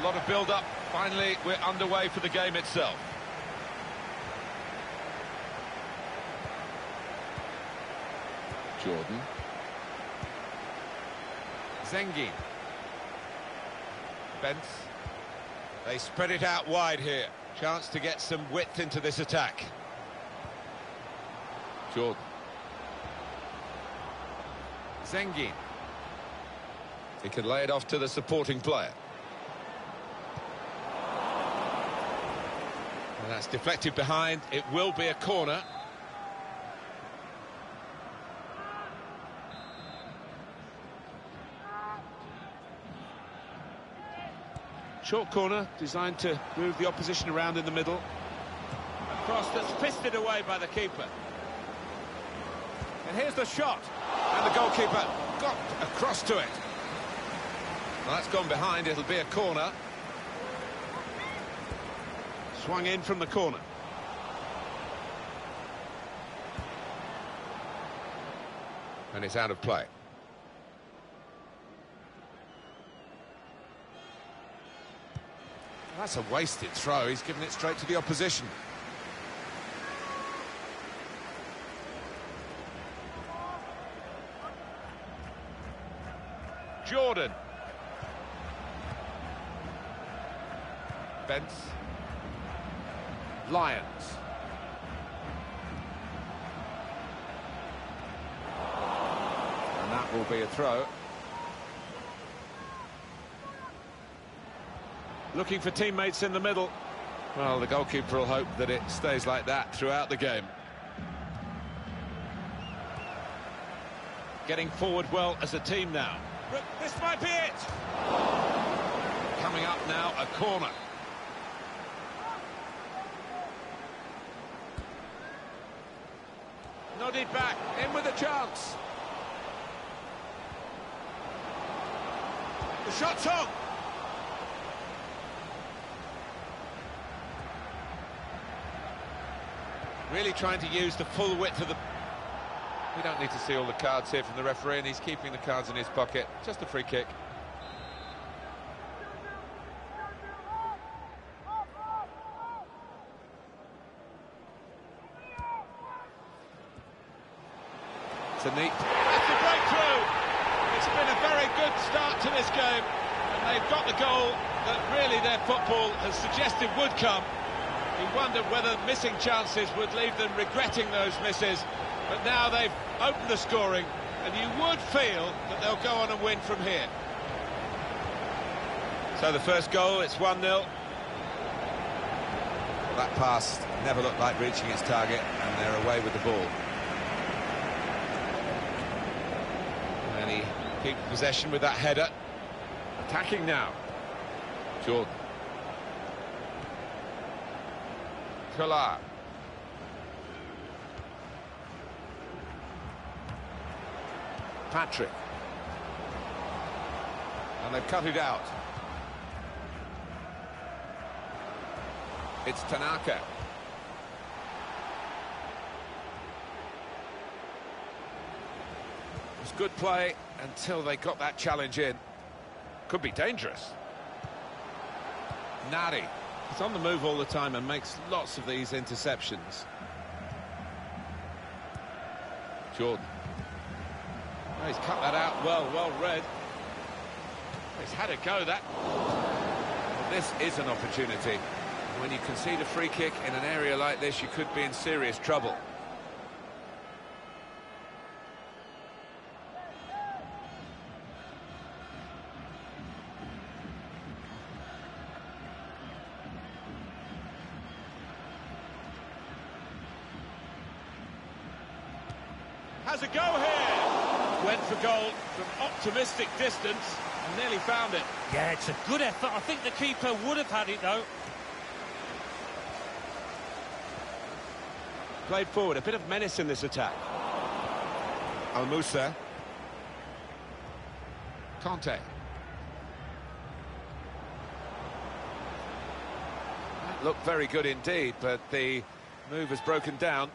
A lot of build-up. Finally, we're underway for the game itself. Jordan. Zengi. Bence. They spread it out wide here. Chance to get some width into this attack. Jordan. Zengin. He can lay it off to the supporting player. That's deflected behind. It will be a corner. Short corner, designed to move the opposition around in the middle. A cross that's fisted away by the keeper. And here's the shot. And the goalkeeper got across to it. Well, that's gone behind, it'll be a corner. Swung in from the corner. And it's out of play. That's a wasted throw. He's given it straight to the opposition. Jordan. Bence. Lyons. And that will be a throw. Looking for teammates in the middle. Well, the goalkeeper will hope that it stays like that throughout the game. Getting forward well as a team now. This might be it! Coming up now, a corner. Nodded back, in with a chance. The shot's on! Really trying to use the full width of the... We don't need to see all the cards here from the referee, and he's keeping the cards in his pocket. Just a free kick. It's a neat... It's a breakthrough! It's been a very good start to this game, and they've got the goal that really their football has suggested would come. You wondered whether missing chances would leave them regretting those misses, but now they've opened the scoring, and you would feel that they'll go on and win from here. So the first goal, it's 1-0. That pass never looked like reaching its target, and they're away with the ball. And he keeps possession with that header. Attacking now. Jordan. Kolar. Patrick. And they've cut it out. It's Tanaka. It's good play until they got that challenge in. Could be dangerous. Nari. He's on the move all the time and makes lots of these interceptions. Jordan. Oh, he's cut that out well, well read. He's had a go, that. Well, this is an opportunity. When you concede a free kick in an area like this, you could be in serious trouble. Has a go here. Went for goal from optimistic distance and nearly found it. Yeah, it's a good effort. I think the keeper would have had it, though. Played forward, a bit of menace in this attack. Al Musa. Conte. That looked very good indeed, but the move has broken down.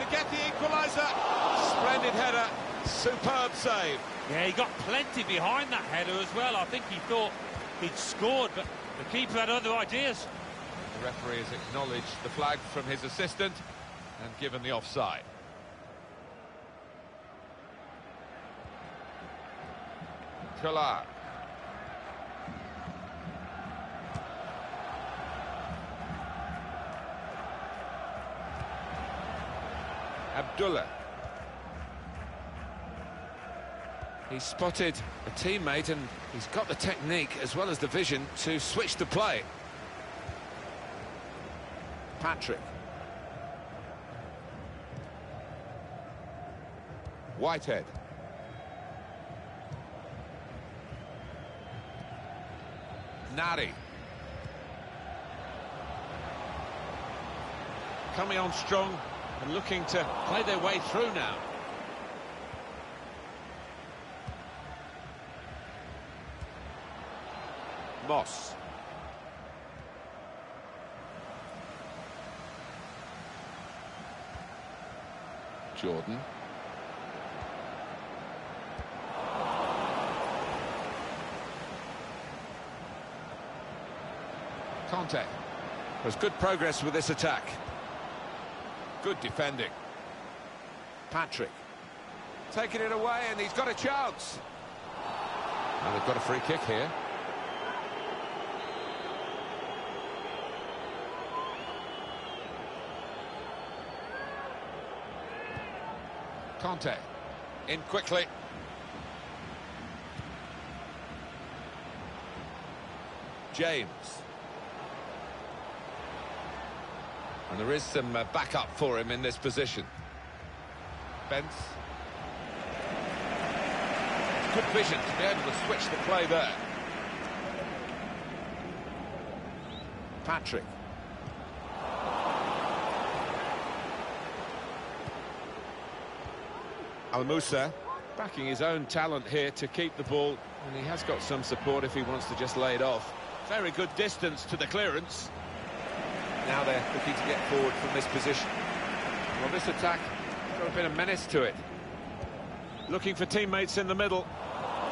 The get the equaliser. Splendid header, superb save. Yeah, he got plenty behind that header as well. I think he thought he'd scored, but the keeper had other ideas. The referee has acknowledged the flag from his assistant and given the offside. Collard. Abdullah. He's spotted a teammate and he's got the technique as well as the vision to switch the play. Patrick. Whitehead. Nari. Coming on strong and looking to play their way through now. Moss. Jordan. Conte. There's good progress with this attack. Good defending. Patrick. Taking it away and he's got a chance. And they've got a free kick here. Conte. In quickly. James. And there is some uh, backup for him in this position. Bence. Good vision to be able to switch the play there. Patrick. Al backing his own talent here to keep the ball and he has got some support if he wants to just lay it off. Very good distance to the clearance. Now they're looking to get forward from this position. Well, this attack got a bit of menace to it. Looking for teammates in the middle.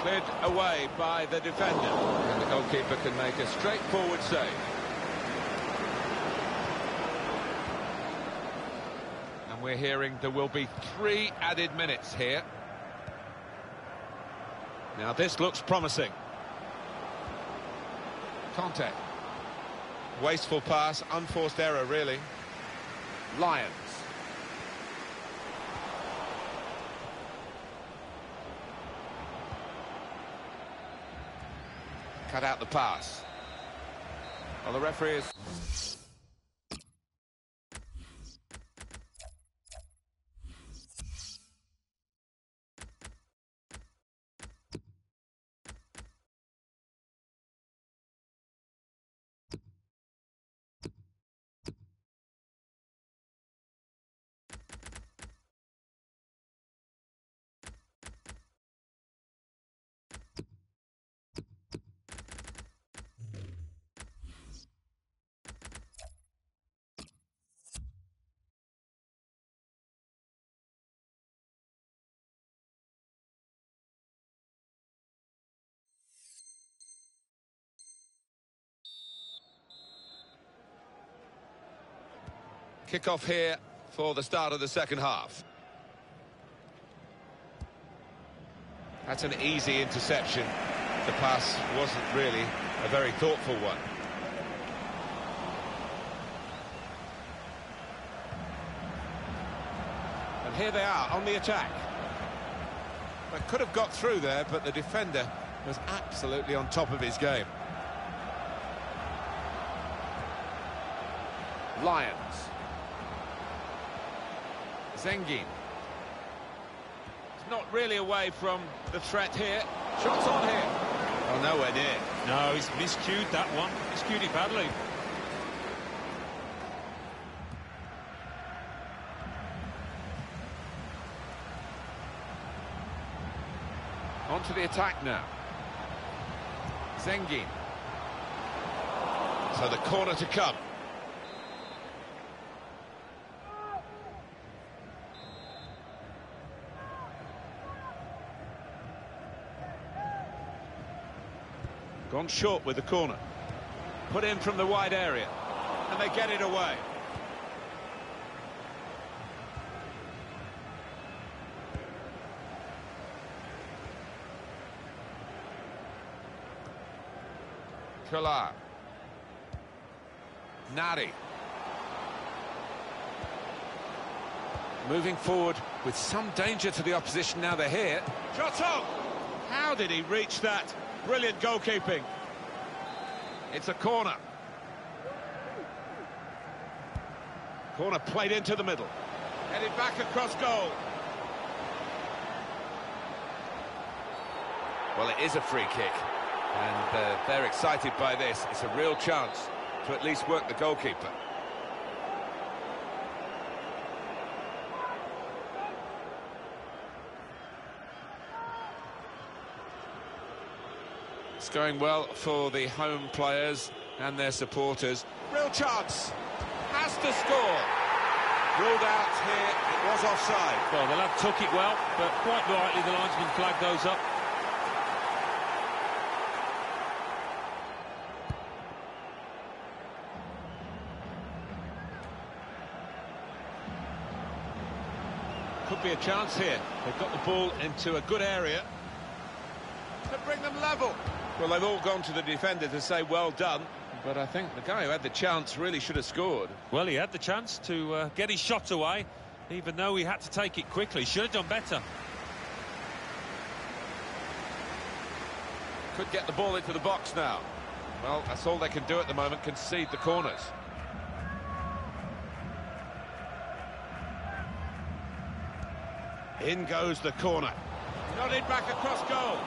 Cleared away by the defender. And the goalkeeper can make a straightforward save. And we're hearing there will be three added minutes here. Now this looks promising. Conte. Wasteful pass, unforced error really. Lyons. Cut out the pass. Well, the referee is... Kick-off here for the start of the second half. That's an easy interception. The pass wasn't really a very thoughtful one. And here they are on the attack. They could have got through there, but the defender was absolutely on top of his game. Lyons. Zengin. It's not really away from the threat here. Shots on here. Oh, nowhere near. No, he's miscued that one. Miscued it badly. On to the attack now. Zengin. So the corner to come. Gone short with the corner. Put in from the wide area. And they get it away. Kolar. Nari. Moving forward with some danger to the opposition now they're here. Shot! How did he reach that? Brilliant goalkeeping. It's a corner. Corner played into the middle. Headed back across goal. Well, it is a free kick. And uh, they're excited by this. It's a real chance to at least work the goalkeeper. It's going well for the home players and their supporters. Real chance. Has to score. Ruled out here. It was offside. Well, the lad took it well, but quite rightly the linesman flagged those up. Could be a chance here. They've got the ball into a good area to bring them level. Well, they've all gone to the defender to say well done, but I think the guy who had the chance really should have scored. Well, he had the chance to uh, get his shot away, even though he had to take it quickly. Should have done better. Could get the ball into the box now. Well, that's all they can do at the moment, concede the corners. In goes the corner. Nodded back across goal.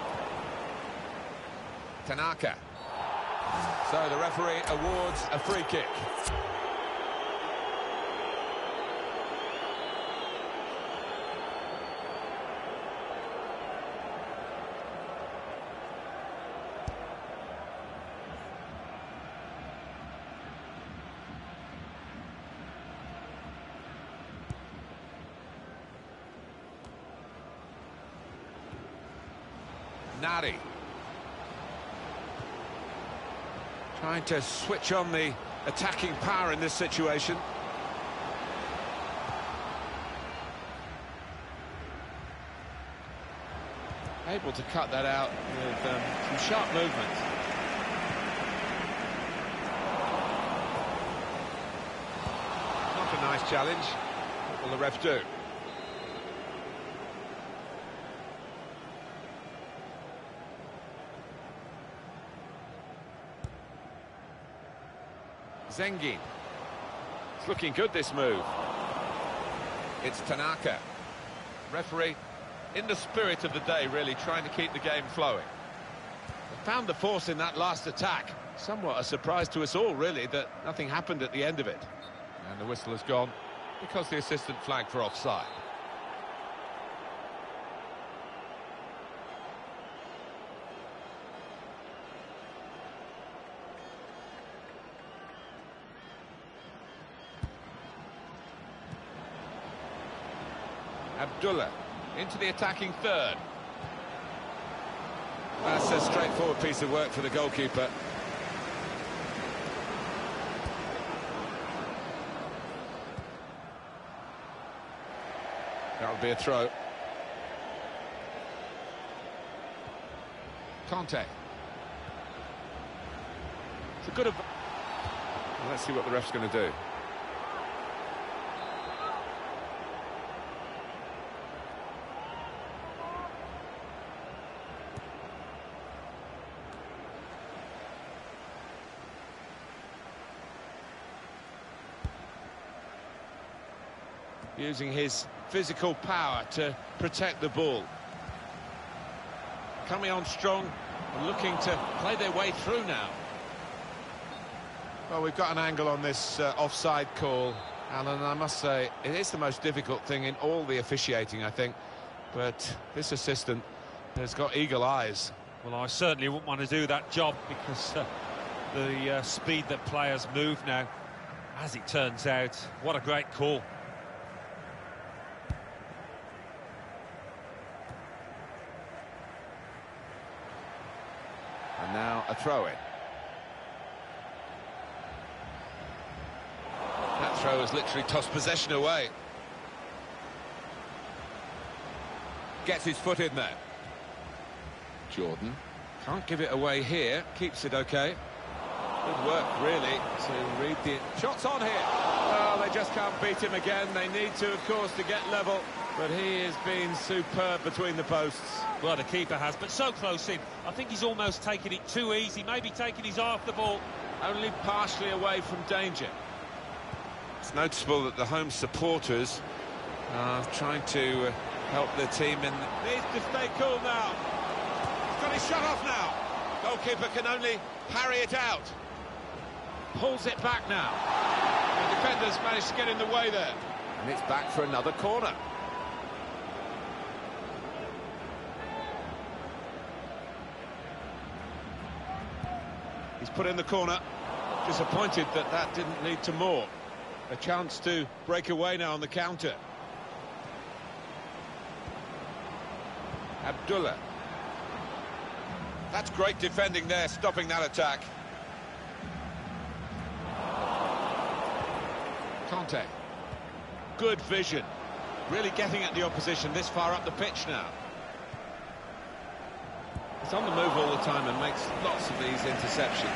Tanaka. So the referee awards a free kick. Nari. Trying to switch on the attacking power in this situation. Able to cut that out with um, some sharp movement. Not a nice challenge. What will the ref do? Zengin. It's looking good, this move. It's Tanaka. Referee, in the spirit of the day, really trying to keep the game flowing. They found the force in that last attack. Somewhat a surprise to us all, really, that nothing happened at the end of it. And the whistle has gone because the assistant flagged for offside. Abdullah into the attacking third. That's a straightforward piece of work for the goalkeeper. That would be a throw. Conte. It's a good... Let's see what the ref's going to do. Using his physical power to protect the ball. Coming on strong and looking to play their way through now. Well, we've got an angle on this uh, offside call, Alan, I must say, it is the most difficult thing in all the officiating, I think. But this assistant has got eagle eyes. Well, I certainly wouldn't want to do that job because uh, the uh, speed that players move now, as it turns out, what a great call. A throw-in. That throw has literally tossed possession away. Gets his foot in there. Jordan can't give it away here, keeps it okay. Good work, really, to read the... Shots on here! Well, they just can't beat him again. They need to, of course, to get level. But he has been superb between the posts. Well, the keeper has, but so close in. I think he's almost taking it too easy, maybe taking his eye off the ball. Only partially away from danger. It's noticeable that the home supporters are trying to uh, help their team in... Needs to stay cool now. He's got his shot off now. Goalkeeper can only parry it out. Pulls it back now. Defenders managed to get in the way there. And it's back for another corner. He's put in the corner. Disappointed that that didn't lead to more. A chance to break away now on the counter. Abdullah. That's great defending there, stopping that attack. Conte. Good vision. Really getting at the opposition this far up the pitch now. He's on the move all the time and makes lots of these interceptions.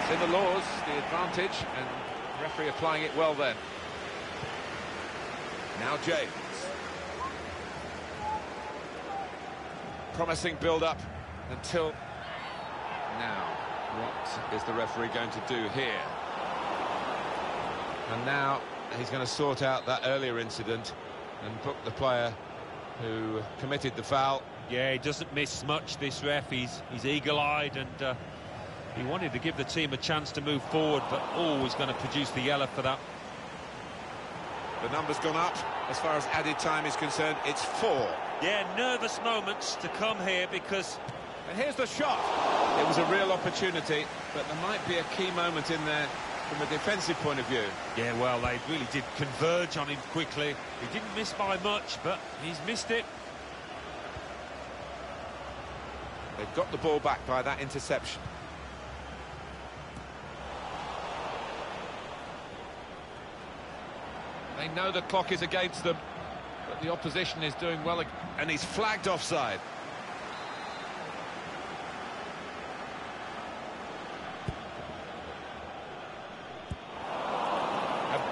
It's in the laws, the advantage, and referee applying it well then. Now James. Promising build-up until now. What is the referee going to do here? And now he's going to sort out that earlier incident and book the player who committed the foul. Yeah, he doesn't miss much, this ref. He's, he's eagle-eyed and uh, he wanted to give the team a chance to move forward, but always going to produce the yellow for that. The number's gone up. As far as added time is concerned, it's four. Yeah, nervous moments to come here because... And here's the shot. It was a real opportunity, but there might be a key moment in there from a defensive point of view. Yeah, well, they really did converge on him quickly. He didn't miss by much, but he's missed it. They've got the ball back by that interception. They know the clock is against them, but the opposition is doing well, and he's flagged offside.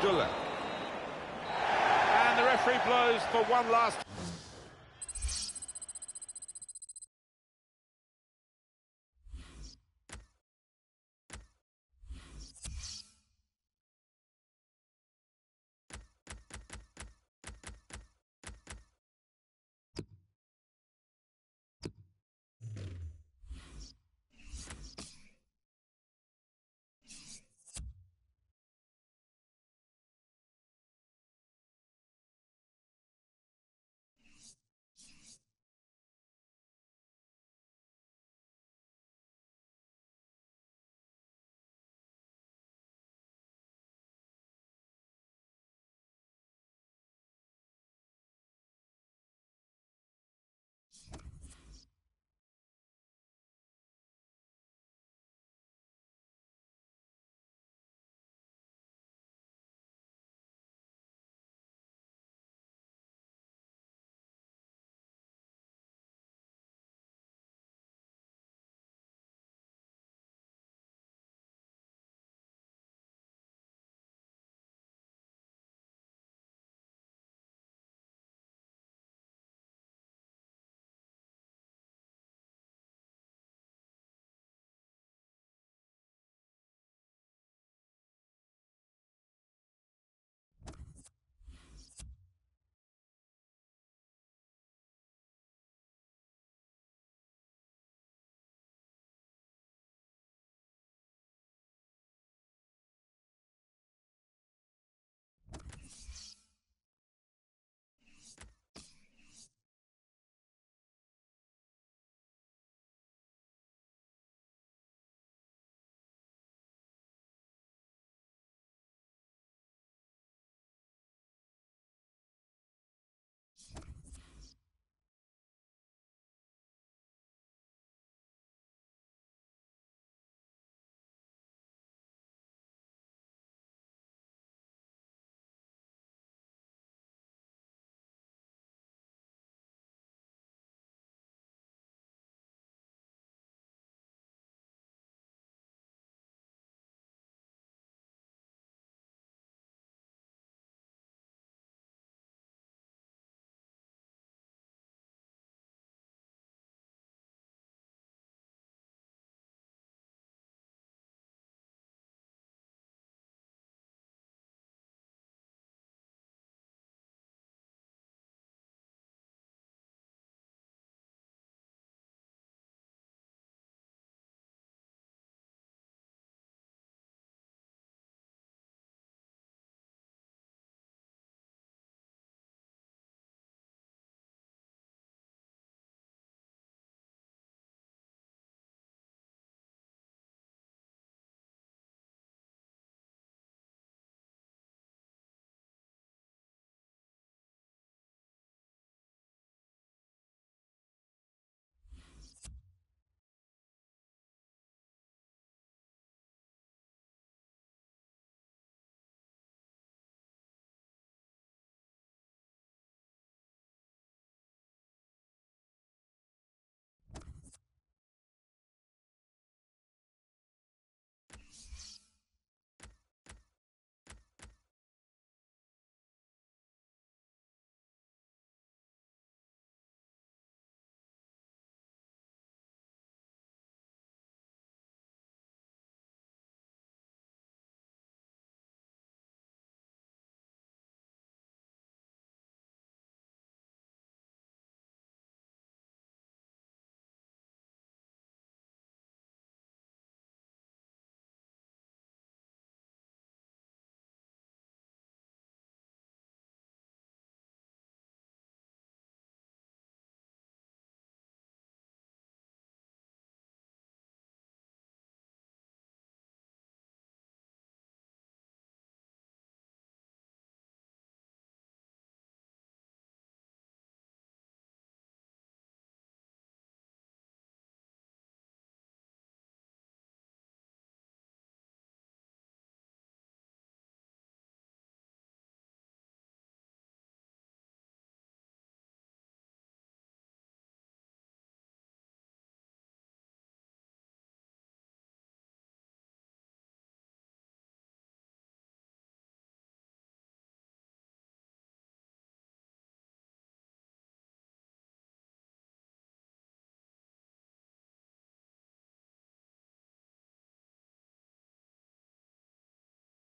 Abdullah. And the referee blows for one last